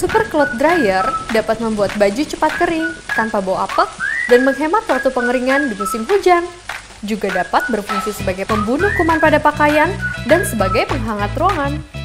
Super Cloth Dryer dapat membuat baju cepat kering tanpa bau apek dan menghemat waktu pengeringan di musim hujan. Juga dapat berfungsi sebagai pembunuh kuman pada pakaian dan sebagai penghangat ruangan.